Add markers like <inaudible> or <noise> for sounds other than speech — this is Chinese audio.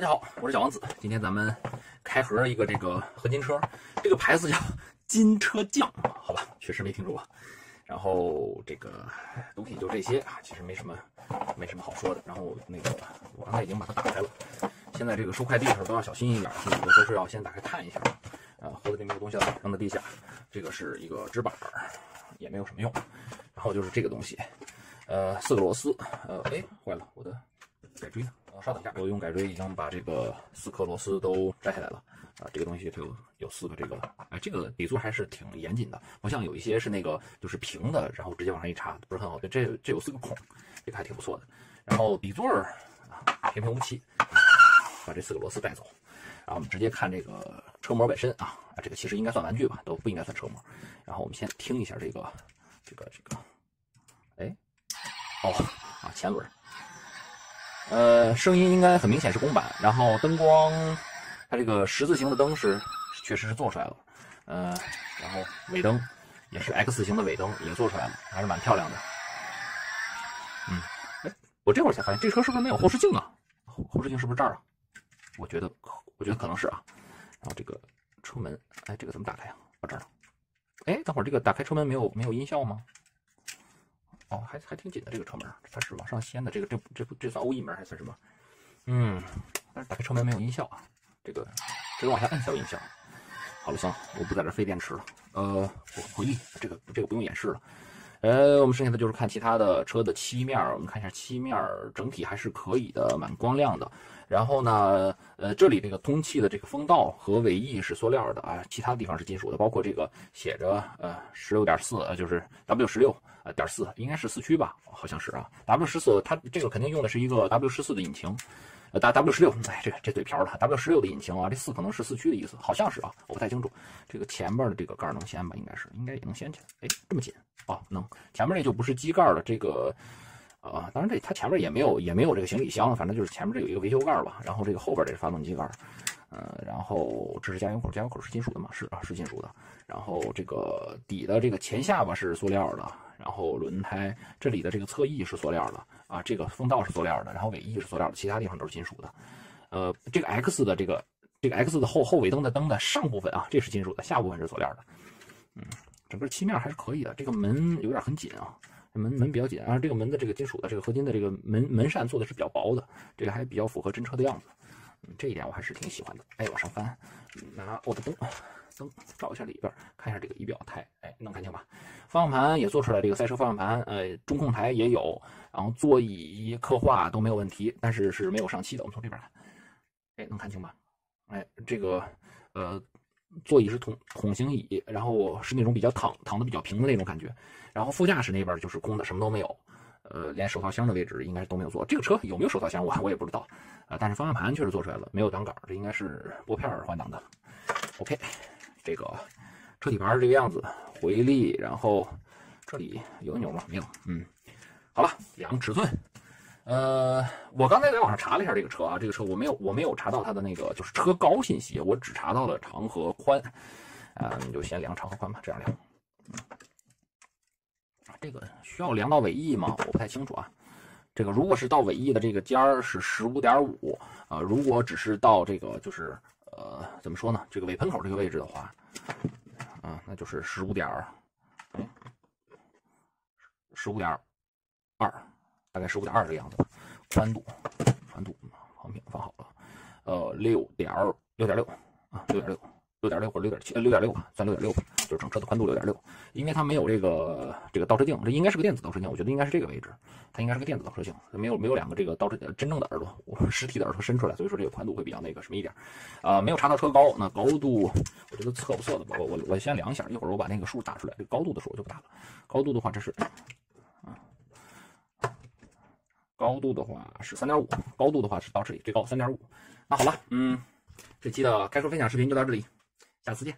大家好，我是小王子。今天咱们开盒一个这个合金车，这个牌子叫金车匠，好吧，确实没听说过。然后这个东西就这些啊，其实没什么没什么好说的。然后那个我刚才已经把它打开了，现在这个收快递的时候都要小心一点，很多都是要先打开看一下。啊，盒子里没有东西了，扔在地下。这个是一个纸板，也没有什么用。然后就是这个东西，呃，四个螺丝，呃，哎，坏了，我的改锥呢？稍等一下，我用改锥已经把这个四颗螺丝都摘下来了啊。这个东西它有有四个这个，哎，这个底座还是挺严谨的，不像有一些是那个就是平的，然后直接往上一插，不是很好。这这有四个孔，这个还挺不错的。然后底座啊平平无奇，把这四个螺丝带走。然后我们直接看这个车模本身啊，啊，这个其实应该算玩具吧，都不应该算车模。然后我们先听一下这个这个这个，哎，哦啊前轮。呃，声音应该很明显是公版，然后灯光，它这个十字形的灯是确实是做出来了，呃，然后尾灯也是 X 型的尾灯也做出来了，还是蛮漂亮的。嗯，哎，我这会儿才发现这车是不是没有后视镜啊？后后视镜是不是这儿啊？我觉得，我觉得可能是啊。然后这个车门，哎，这个怎么打开啊？到这儿了。哎，等会儿这个打开车门没有没有音效吗？哦，还还挺紧的这个车门，它是往上掀的。这个这这这算欧 E 门还算什么？嗯，但是打开车门没有音效啊。这个这个往下按才有音效。好了，行，我不在这费电池了。呃，回忆，这个这个不用演示了。呃，我们剩下的就是看其他的车的漆面，我们看一下漆面整体还是可以的，蛮光亮的。然后呢，呃，这里这个通气的这个风道和尾翼是塑料的啊，其他地方是金属的，包括这个写着呃十六点四，呃就是 W 十六呃点四，应该是四驱吧，好像是啊。W 十四它这个肯定用的是一个 W 十四的引擎，呃 W 十六，哎这这嘴瓢了，W 十六的引擎啊，这四可能是四驱的意思，好像是啊，我不太清楚。这个前面的这个盖能掀吧？应该是，应该也能掀起来。哎，这么紧啊，能。前面那就不是机盖了，这个。啊，当然这它前面也没有也没有这个行李箱，反正就是前面这有一个维修盖吧，然后这个后边这是发动机盖，呃，然后这是加油口，加油口是金属的嘛？是啊，是金属的。然后这个底的这个前下巴是塑料的，然后轮胎这里的这个侧翼是塑料的啊，这个风道是塑料的，然后尾翼是塑料的，其他地方都是金属的。呃，这个 X 的这个这个 X 的后后尾灯的灯的上部分啊，这是金属的，下部分是塑料的。嗯，整个漆面还是可以的，这个门有点很紧啊。门门比较紧啊，这个门的这个金属的这个合金的这个门门扇做的是比较薄的，这个还比较符合真车的样子，嗯，这一点我还是挺喜欢的。哎，往上翻，拿我的灯灯照一下里边，看一下这个仪表台，哎，能看清吧？方向盘也做出来，这个赛车方向盘，呃，中控台也有，然后座椅刻画都没有问题，但是是没有上漆的。我们从这边看，哎，能看清吧？哎，这个呃。座椅是桶桶形椅，然后是那种比较躺躺的比较平的那种感觉，然后副驾驶那边就是空的，什么都没有，呃，连手套箱的位置应该是都没有做。这个车有没有手套箱 <laughs> 我我也不知道，啊，但是方向盘确实做出来了，没有挡杆，这应该是拨片换挡的。OK，这个车底盘是这个样子，回力，然后这里有钮吗？没有，嗯，好了，量尺寸。呃，我刚才在网上查了一下这个车啊，这个车我没有我没有查到它的那个就是车高信息，我只查到了长和宽，啊，你就先量长和宽吧，这样量。这个需要量到尾翼吗？我不太清楚啊。这个如果是到尾翼的这个尖儿是十五点五啊，如果只是到这个就是呃怎么说呢，这个尾喷口这个位置的话，啊，那就是十五点，哎，十五点二。大概十五点二这个样子，宽度，宽度，旁边放好了，呃，六点六点六啊，六点六，六点六或者六点七，呃，六点六吧，算六点六吧，就是整车的宽度六点六，因为它没有这个这个倒车镜，这应该是个电子倒车镜，我觉得应该是这个位置，它应该是个电子倒车镜，没有没有两个这个倒车真正的耳朵，实体的耳朵伸出来，所以说这个宽度会比较那个什么一点，啊，没有查到车高，那高度我觉得测不测的吧，我我我先量一下，一会儿我把那个数打出来，这个高度的数我就不打了，高度的话这是。高度的话是三点五，高度的话是到这里最高三点五。那好了，嗯，这期的开车分享视频就到这里，下次见。